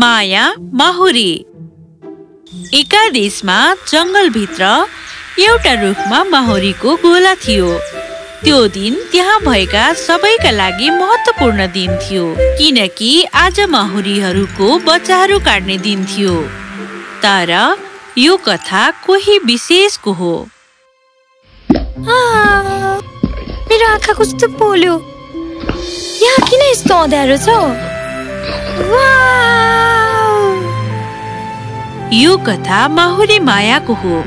माया माहुरी। एकादेशमा जङ्गलभित्र एउटा रुखमा माहुरीको गोला थियो। त्यो दिन त्यहाँ भएका सबैका लागि महत्त्वपूर्ण दिन थियो किनकि आज माहुरीहरूको बच्चाहरू काट्ने दिन थियो। तर यो कथा कोही विशेषको हो। मेरो आँखा कस्तो पोल्यो। यहाँ किन यस्तो अँध्यारो छ! यो कथा माहुरी मायाको हो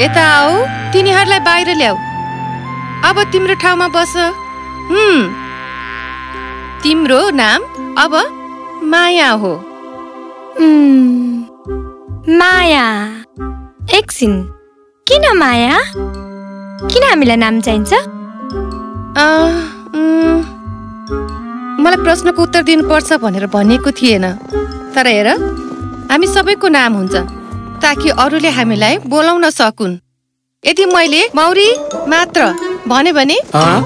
यता आऊ तिनीहरूलाई बाहिर ल्याऊ अब तिम्रो ठाउँमा बस हुँ तिम्रो नाम अब माया हो माया एकछिन किन माया किन हामीलाई नाम चाहिन्छ मलाई प्रश्नको उत्तर दिनुपर्छ भनेर भनिएको थिएन तर हेर हामी सबैको नाम हुन्छ ताकि अरूले हामीलाई बोलाउन सकुन्। यदि मैले मौरी मात्र भने भने? हँ?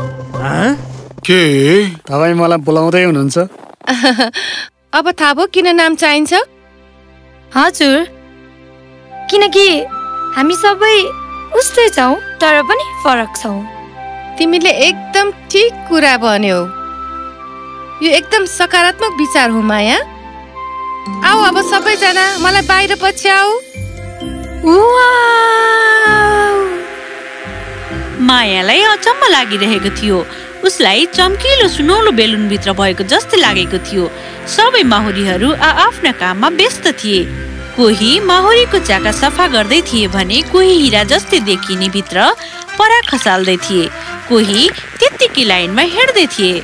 के? तपाईँ मलाई बोलाउँदै हुनुहुन्छ? अब थाहा भयो किन नाम चाहिन्छ? हजुर। किनकि हामी सबै उस्तै छौँ तर पनि फरक छौँ। तिमीले एकदम ठिक कुरा भन्यौ। यो एकदम सकारात्मक विचार हो माया। आऊ अब सबैजना मलाई बाहिर पछ्याऊ! मायालाई अचम्म लागिरहेको थियो। उसलाई चम्किलो सुनौलो बेलुनभित्र भएको जस्तै लागेको थियो। सबै माहुरीहरू आफ्ना काममा व्यस्त थिए। कोही माहुरीको चाका सफा गर्दै थिए भने कोही हिरा जस्तै देखिने भित्र पराग खसाल्दै थिए। कोही त्यत्तिकै लाइनमा हिँड्दै थिए।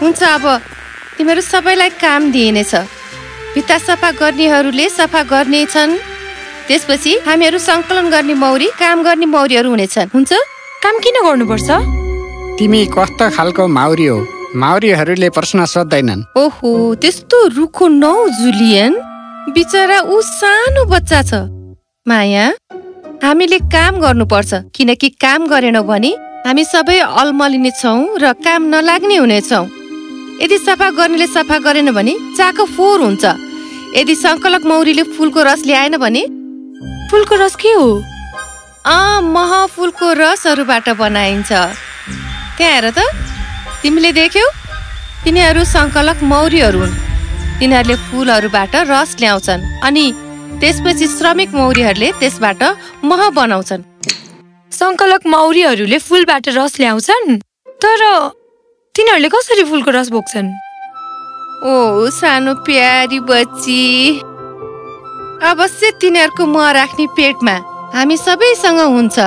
हुन्छ अब तिमीहरू सबैलाई काम दिइनेछ। भित्ता सफा गर्नेहरूले सफा गर्नेछन्। त्यसपछि हामीहरू सङ्कलन गर्ने मौरी काम गर्ने मौरीहरू हुनेछन्। हुन्छ? काम किन गर्नुपर्छ? तिमी कस्तो खालको माउरी हो? माउरीहरूले प्रश्न सोध्दैनन्। ओहो त्यस्तो रुखो नौ जुलियन। बिचरा ऊ सानो बच्चा छ। माया हामीले काम गर्नुपर्छ। किनकि काम गरेनौँ भने हामी सबै अलमलिने छौँ र काम नलाग्ने हुनेछौँ। यदि सफा गर्नेले सफा गरेन भने चाको फोहोर हुन्छ। यदि सङ्कलक मौरीले फुलको रस ल्याएन भने? फुलको रस के हो? अँ मह फुलको रसहरूबाट बनाइन्छ। त्यहाँ हेर त। तिमीले देख्यौ? तिनीहरू सङ्कलक मौरीहरू हुन्। तिनीहरूले फुलहरूबाट रस ल्याउँछन् अनि त्यसपछि श्रमिक मौरीहरूले त्यसबाट मह बनाउँछन्। सङ्कलक मौरीहरूले फुलबाट रस ल्याउँछन्? तर तिनीहरूले कसरी फुलको रस बोक्छन्? ओ सानो प्यारी बच्ची। अवश्य तिनीहरूको मह राख्ने पेटमा हामी सबैसँग हुन्छ।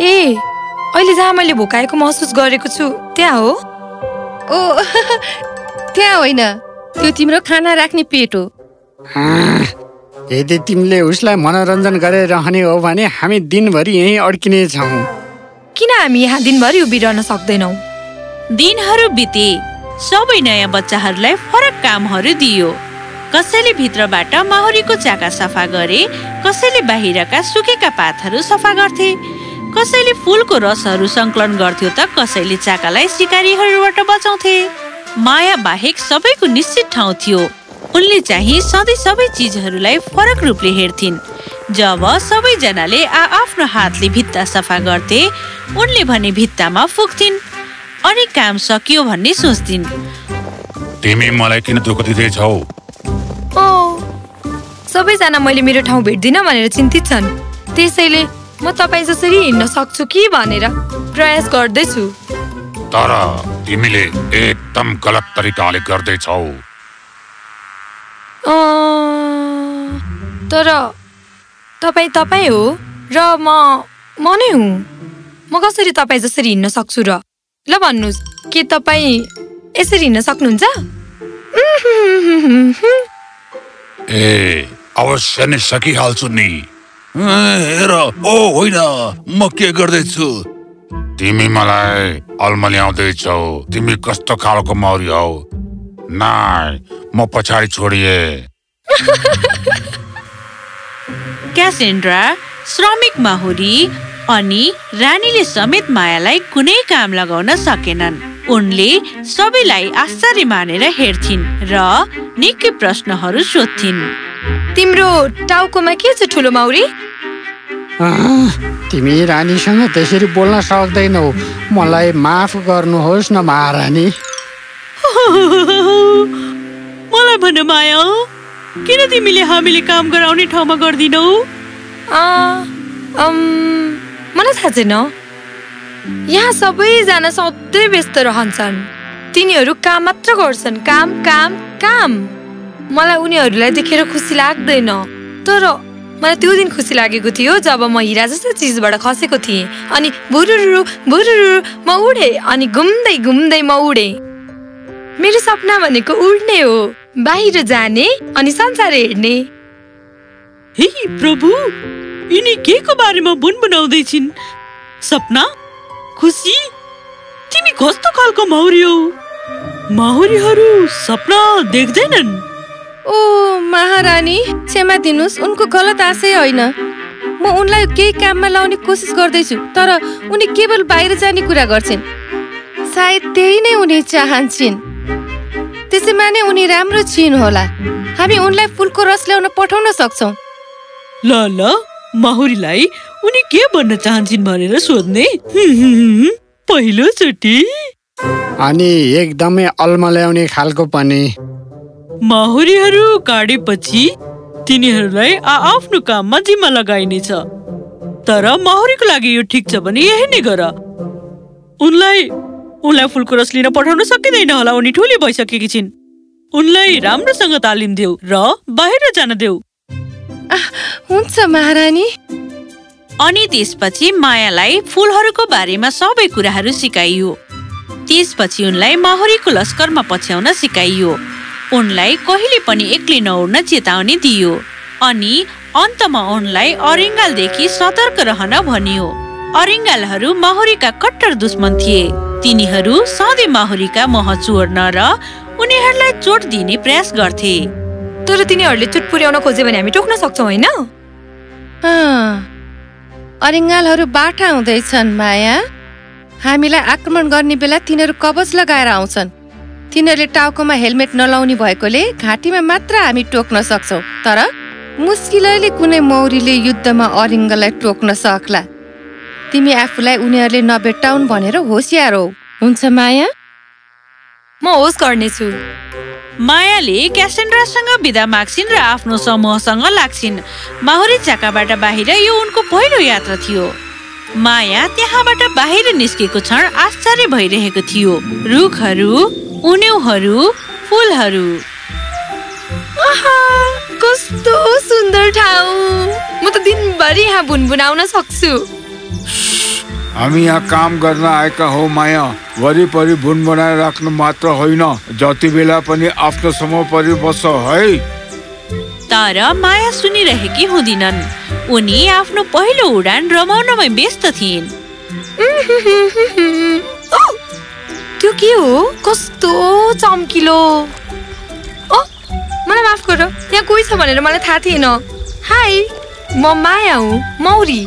ए अहिले जहाँ मैले भोकाएको महसुस गरेको छु त्यहाँ हो? ओ त्यहाँ होइन। त्यो तिम्रो खाना राख्ने पेट हो। यदि तिमीले उसलाई मनोरञ्जन गरेर रहने हो भने हामी दिनभरि यहीँ अड्किने छौँ। किन हामी यहाँ दिनभरि उभिरहन सक्दैनौँ? दिनहरू बिते। सबै नयाँ बच्चाहरूलाई फरक कामहरू दियो। कसैले भित्रबाट माहुरीको चाका सफा गरे कसैले बाहिरका सुकेका पातहरू सफा गर्थे। कसैले फुलको रसहरू सङ्कलन गर्थ्यो त कसैले चाकालाई सिकारीहरूबाट बचाउँथे। माया बाहेक सबैको निश्चित ठाउँ थियो। उनले चाहिँ सधैँ सबै चिजहरूलाई फरक रूपले हेर्थिन्। जब सबैजनाले आ आफ्नो हातले भित्ता सफा गर्थे उनले भने भित्तामा फुक्थिन्। अनि काम सकियो भन्ने सोच्थिन् तिमी मलाई किन दुःख दिँदैछौ? ओ सबैजना मैले मेरो ठाउँ भेट्दिनँ भनेर चिन्तित छन्। त्यसैले म तपाईँ जसरी हिँड्न सक्छु कि भनेर प्रयास गर्दैछु। तर तिमीले एकदम गलत तरिकाले गर्दैछौ। तर तपाईँ तपाईँ हो र म म नै हुँ। म कसरी तपाईँ जसरी हिँड्न सक्छु र? ल भन्नुहोस् के तपाईँ यसरी हिँड्न सक्नुहुन्छ? ए अवश्य नै सकिहाल्छु नि। हेर ओ होइन म के गर्दैछु? तिमी मलाई अल्मल्याउँदैछौ। तिमी कस्तो खालको मौरी हौ। नाइ म पछाडि छोडिए। क्यासेन्ड्रा श्रमिक माहुरी अनि रानीले समेत मायालाई कुनै काम लगाउन सकेनन्। उनले सबैलाई आश्चर्य मानेर हेर्थिन् र निकै प्रश्नहरू सोध्थिन्। तिम्रो टाउकोमा के छ ठुलो माउरी? तिमी रानीसँग त्यसरी बोल्न सक्दैनौ। मलाई माफ गर्नुहोस् न महारानी। मलाई भन माया किन तिमीले हामीले काम गराउने ठाउँमा गर्दिनौ? मलाई थाहा छैन। यहाँ सबैजना सधैँ व्यस्त रहन्छन्। तिनीहरू काम मात्र गर्छन्। काम काम काम। मलाई उनीहरूलाई देखेर खुसी लाग्दैन। तर मलाई त्यो दिन खुसी लागेको थियो जब म हिरा जस्तो चिजबाट खसेको थिएँ। अनि बुरुरु बुरुरु म उडेँ। अनि घुम्दै घुम्दै म उडेँ। मेरो सपना भनेको उड्ने हो। बाहिर जाने अनि संसार हेर्ने। प्रभु! यिनी के को बारेमा बुनबुनाउँदैछिन् सपना खुसी तिमी कस्तो खालको माउरी हौ माउरीहरू सपना देख्दैनन् ओ महारानी क्षमा दिनुहोस् उनको गलत आशय होइन म उनलाई केही काममा लाउने कोसिस गर्दैछु तर उनी केवल बाहिर जाने कुरा गर्छिन् सायद त्यही नै उनी चाहन्छन् त्यसैमा नै उनी राम्रो छिन् होला हामी उनलाई फुलको रस ल्याउन पठाउन सक्छौँ ल ल माहुरीलाई उनी के भन्न चाहन्छन् भनेर सोध्ने? हुँ, पहिलोचोटि अनि एकदमै अल्मल्याउने खालको पनि। माहुरीहरू काटेपछि तिनीहरूलाई आफ्नो काममा जिम्मा लगाइनेछ। तर माहुरीको लागि यो ठिक छ भने यही नै गर। उनलाई उनलाई फुलको रस लिन पठाउन सकिँदैन होला। उनी ठुली भइसकेकी छिन्। उनलाई राम्रोसँग तालिम देऊ र बाहिर जान देऊ। हुन्छ महारानी। अनि त्यसपछि मायालाई फुलहरूको बारेमा सबै कुराहरू सिकाइयो। त्यसपछि उनलाई माहुरीको लस्करमा पछ्याउन सिकाइयो। उनलाई कहिले पनि एक्लै नउड्न चेतावनी दियो। अनि अन्तमा उनलाई अरिङ्गालदेखि सतर्क रहन भनियो। अरिङ्गालहरू माहुरीका कट्टर दुश्मन थिए। तिनीहरू सधैँ माहुरीका मह चोर्न र उनीहरूलाई चोट दिने प्रयास गर्थे। तर तिनीहरूले चुट पुर्याउन खोज्यो भने हामी टोक्न सक्छौँ होइन? अरिङ्गालहरू बाठा हुँदैछन् माया। हामीलाई आक्रमण गर्ने बेला तिनीहरू कवच लगाएर आउँछन्। तिनीहरूले टाउकोमा हेलमेट नलाउने भएकोले घाँटीमा मात्र हामी टोक्न सक्छौँ। तर मुस्किलैले कुनै मौरीले युद्धमा अरिङ्गलाई टोक्न सक्ला। तिमी आफूलाई उनीहरूले नभेट्टाउन् भनेर होसियार हौ। हुन्छ माया? म होस् गर्नेछु। मायाले क्यासेन्ड्रासँग बिदा माग्छिन् र आफ्नो समूहसँग लाग्छिन्। माहुरी चाकाबाट बाहिर यो उनको पहिलो यात्रा थियो। माया त्यहाँबाट बाहिर निस्केको क्षण आश्चर्य भइरहेको थियो। रुखहरू उन्युहरू फुलहरू। कस्तो सुन्दर ठाउँ। म त दिनभरि यहाँ भुनभुनाउन सक्छु। हामी यहाँ काम गर्न आएका हौ माया। वरिपरि भुन बनाएर राख्नु मात्र होइन। जति बेला पनि आफ्नो समूह परि बस्छ है? तर माया सुनिरहेकी हुँदिनन्। उनी आफ्नो पहिलो उडान रमाउनमै व्यस्त थिइन्। ओ, त्यो के हो? कस्तो चम्किलो। ओ मलाई माफ गर यहाँ कोही छ भनेर मलाई थाहा थिएन। हाई म माया हुँ मौरी।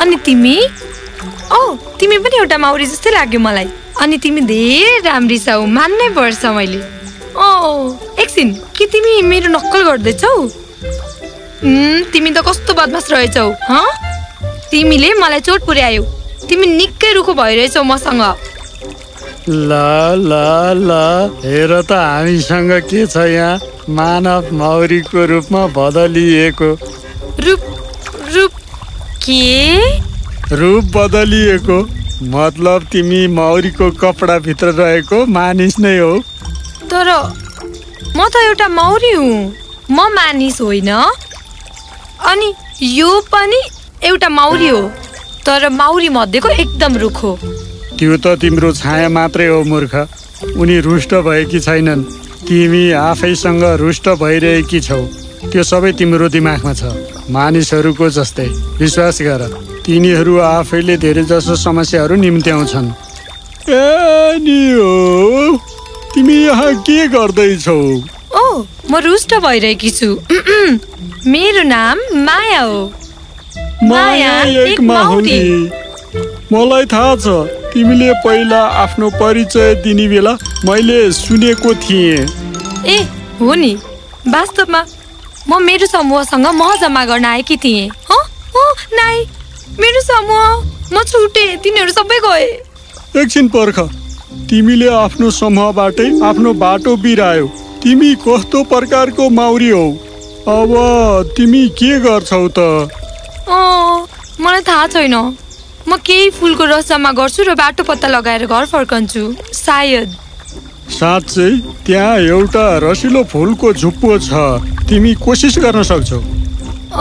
अनि तिमी? ओ तिमी पनि एउटा माउरी जस्तै लाग्यो मलाई। अनि तिमी धेरै राम्री छौ मान्नै पर्छ मैले। ओ एकछिन के तिमी मेरो नक्कल गर्दैछौ? तिमी त कस्तो बदमास रहेछौ हँ? तिमीले मलाई चोट पुर्यायौ। तिमी निकै रुखो भइरहेछौ मसँग। ल ल ल हेर त हामीसँग के छ यहाँ? मानव मौरीको रूपमा बदलिएको। रूप रूप के? रूप बदलिएको। मतलब तिमी मौरीको कपडाभित्र रहेको मानिस नै हो। तर म त एउटा मौरी हुँ। म मानिस होइन। अनि यो पनि एउटा मौरी हो। तर मौरी मध्येको एकदम रुख हो। त्यो त तिम्रो छाया मात्रै हो मूर्ख। उनी रुष्ट भएकी छैनन्। तिमी आफैसँग रुष्ट भइरहेकी छौ। त्यो सबै तिम्रो दिमागमा छ। मानिसहरूको जस्तै। विश्वास गर तिनीहरू आफैले धेरै जसो समस्याहरू निम्त्याउँछन्। ए नि हो तिमी यहाँ के गर्दैछौ? ओ म रुष्ट भइरहेकी छु। मेरो नाम माया हो। माया एक माहुली। मलाई थाहा छ तिमीले पहिला आफ्नो परिचय दिने बेला मैले सुनेको थिएँ। ए हो नि। वास्तवमा म मेरो समूहसँग मह जम्मा गर्न आएकी थिएँ। हँ? हो? नाइ मेरो समूह म छुटेँ तिनीहरू सबै गए। एकछिन पर्ख तिमीले आफ्नो समूहबाटै आफ्नो बाटो बिरायो। तिमी कस्तो प्रकारको माउरी हौ? अब तिमी के गर्छौ त? मलाई थाहा छैन। म केही फुलको रस जम्मा गर्छु र बाटो पत्ता लगाएर घर फर्कन्छु। सायद। साँच्चै त्यहाँ एउटा रसिलो फुलको झुप्पो छ। तिमी कोसिस गर्न सक्छौ।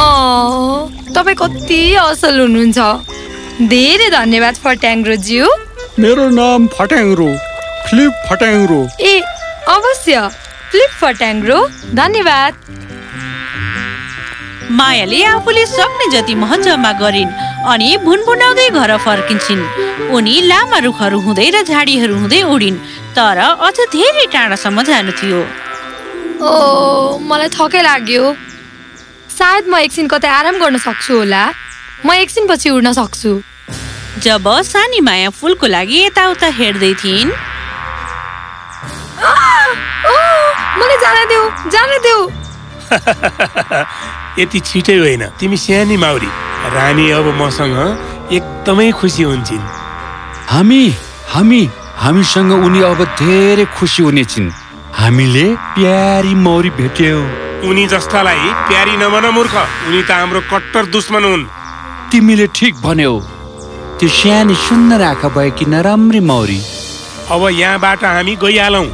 अँ तपाईँ कति असल हुनुहुन्छ। धेरै धन्यवाद फट्याङ्ग्रोज्यू मेरो नाम फट्याङ्रो फ्लिप फट्याङ्रो। ए अवश्य फ्लिप फट्याङ्ग्रो धन्यवाद। मायाले आफूले सक्ने जति मह जम्मा गरिन् अनि भुनभुनाउँदै घर फर्किन्छन्। उनी लामा रुखहरू हुँदै र झाडीहरू हुँदै उडिन्। तर अझ धेरै टाढासम्म जानु थियो। ओ मलाई थकै लाग्यो। सायद म एकछिन कतै आराम गर्न सक्छु होला। म एकछिनपछि उड्न सक्छु। जब सानी माया फुलको लागि यताउता हेर्दै थिइन्। ओ, मलाई जान देऊ जान देऊ। यति छिटै होइन। तिमी सानी माउरी। रानी अब मसँग एकदमै खुसी हुन्छन्। हामी हामी हामीसँग उनी अब धेरै खुसी हुनेछिन्। हामीले प्यारी मौरी भेट्यौ। उनी जस्तालाई प्यारी नभन मूर्ख उनी त हाम्रो कट्टर दुश्मन हुन्। तिमीले ठिक भन्यौ त्यो सानो सुन्दर आँखा भएकी नराम्री मौरी। अब यहाँबाट हामी गइहालौँ।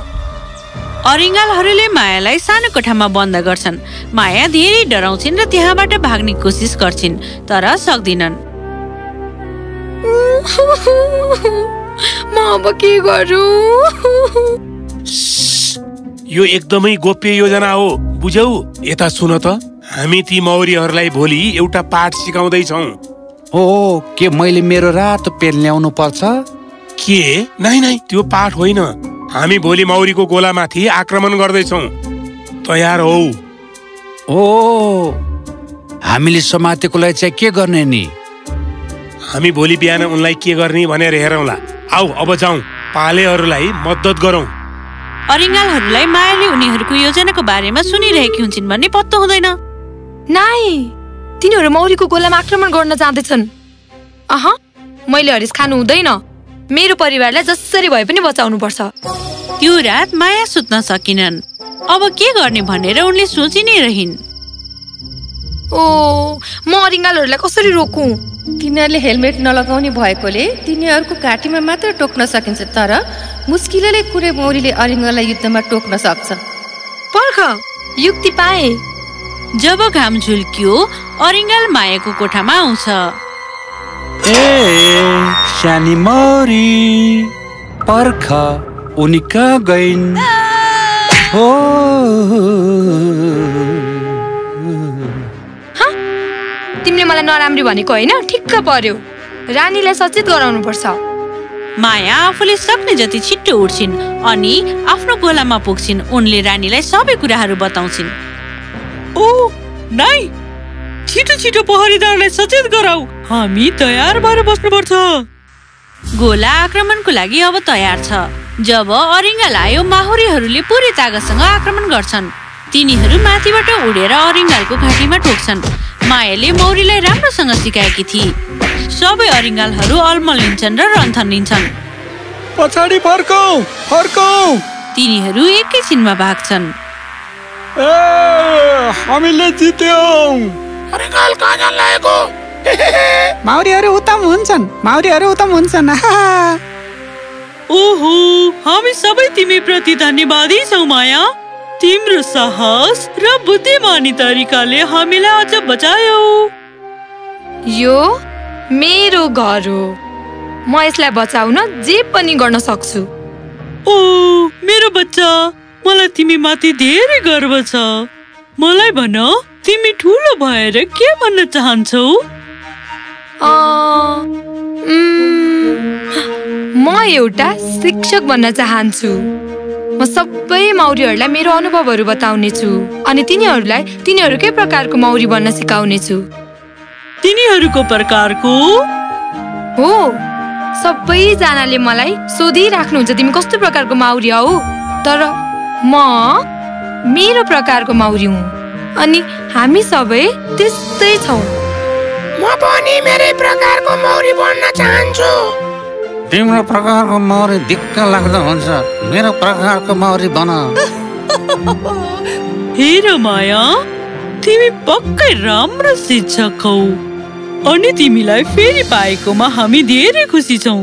अरिङ्गालहरूले मायालाई सानो कोठामा बन्द गर्छन्। माया धेरै डराउँछिन् र त्यहाँबाट भाग्ने कोसिस गर्छिन् तर सक्दिनन्। म अब के गरौँ? यो एकदमै गोप्य योजना हो बुझौ यता सुन त। हामी ती मौरीहरूलाई भोलि एउटा पाठ सिकाउँदैछौँ। हो के मैले मेरो रातो पेन ल्याउनु पर्छ? के? नाइ नाइ त्यो पाठ होइन। हामी भोलि मौरीको गोलामाथि आक्रमण गर्दैछौँ। तयार हौ। ओ हामीले समातेकोलाई चाहिँ के गर्ने नि? हामी भोलि बिहान उनलाई के गर्ने भनेर हेरौँला। आऊ अब जाउँ पालेहरूलाई मद्दत गरौँ। अरिङ्गालहरूलाई मायाले उनीहरूको योजनाको बारेमा सुनिरहेकी हुन्छन् भन्ने पत्तो हुँदैन। नाइ तिनीहरू मौरीको गोलामा आक्रमण गर्न जाँदैछन्। अह मैले हरिस खानु हुँदैन। मेरो परिवारलाई जसरी भए पनि बचाउनु पर्छ त्यो रात माया सुत्न सकिनन्। अब के गर्ने भनेर उनले सोचि नै रहिन्। ओ म अरिङ्गालहरूलाई कसरी रोकौँ? तिनीहरूले हेलमेट नलगाउने भएकोले तिनीहरूको घाँटीमा मात्र टोक्न सकिन्छ तर मुस्किलले कुनै मौरीले अरिङ्गलाई युद्धमा टोक्न सक्छ। पर्ख युक्ति पाएँ। जब घाम झुल्कियो अरिङ्गाल मायाको कोठामा आउँछ। ए सानी मौरी पर्ख उनी कहाँ गइन्? हो। तिमीले मलाई नराम्री भनेको होइन ठिक्क पर्यो। रानीलाई सचेत गराउनु पर्छ माया आफूले सक्ने जति छिट्टो उठ्छिन् अनि आफ्नो गोलामा पुग्छिन् उनले रानीलाई सबै कुराहरू बताउँछिन्। ओ नाइ छिटो छिटो पहरेदारलाई सचेत गराऊ। हामी तयार भएर बस्नुपर्छ। गोला आक्रमणको लागि अब तयार छ। जब अरिङ्गाल आयो माहुरीहरूले पुरै तागतसँग आक्रमण गर्छन्। तिनीहरू माथिबाट उडेर अरिङ्गालको घाँटीमा ठोक्छन्। मायाले मौरीलाई राम्रोसँग सिकाएकी थिए सबै अरिङ्गालहरू अल्मलिन्छन् र रन्थन लिन्छन्। पछाडि फर्कौ फर्कौ। तिनीहरू एकैछिनमा भाग्छन्। ए हामीले जित्यौँ। माउरीहरू उत्तम हुन्छन् माउरीहरू उत्तम हुन्छन्। ओहो हामी सबै तिमी प्रति धन्यवादी छौ माया। तिम्रो साहस र बुद्धिमानी तरिकाले हामीलाई अझ बचायौ। यो मेरो घर हो। म यसलाई बचाउन जे पनि गर्न सक्छु। ओ मेरो बच्चा मलाई तिमी माथि धेरै गर्व छ। मलाई भन तिमी ठुलो भएर के भन्न चाहन्छौ? म एउटा शिक्षक बन्न चाहन्छु। म सबै मौरीहरूलाई मेरो अनुभवहरू बताउने छु अनि तिनीहरूलाई तिनीहरूकै प्रकारको मौरी बन्न सिकाउने छु तिनीहरूको प्रकारको? हो। सबैजनाले मलाई सोधिराख्नुहुन्छ तिमी कस्तो प्रकारको माउरी हौ। तर म मेरो प्रकारको माउरी हुँ अनि हामी सबै त्यस्तै छौँ। म पनि मेरै प्रकारको मौरी बन्न चाहन्छु। तिम्रो प्रकारको मौरी दिक्क लाग्दो हुन्छ। मेरो प्रकारको मौरी बन। हेर माया तिमी पक्कै राम्रो शिक्षक हौ। अनि तिमीलाई फेरि पाएकोमा हामी धेरै खुसी छौँ।